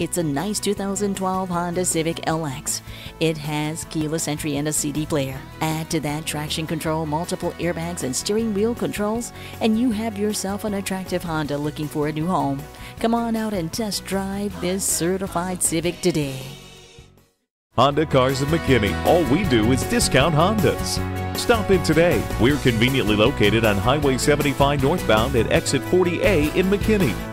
It's a nice 2012 Honda Civic LX. It has keyless entry and a CD player. Add to that traction control, multiple airbags, and steering wheel controls, and you have yourself an attractive Honda looking for a new home. Come on out and test drive this certified Civic today. Honda Cars of McKinney. All we do is discount Hondas. Stop in today. We're conveniently located on Highway 75 northbound at exit 40A in McKinney.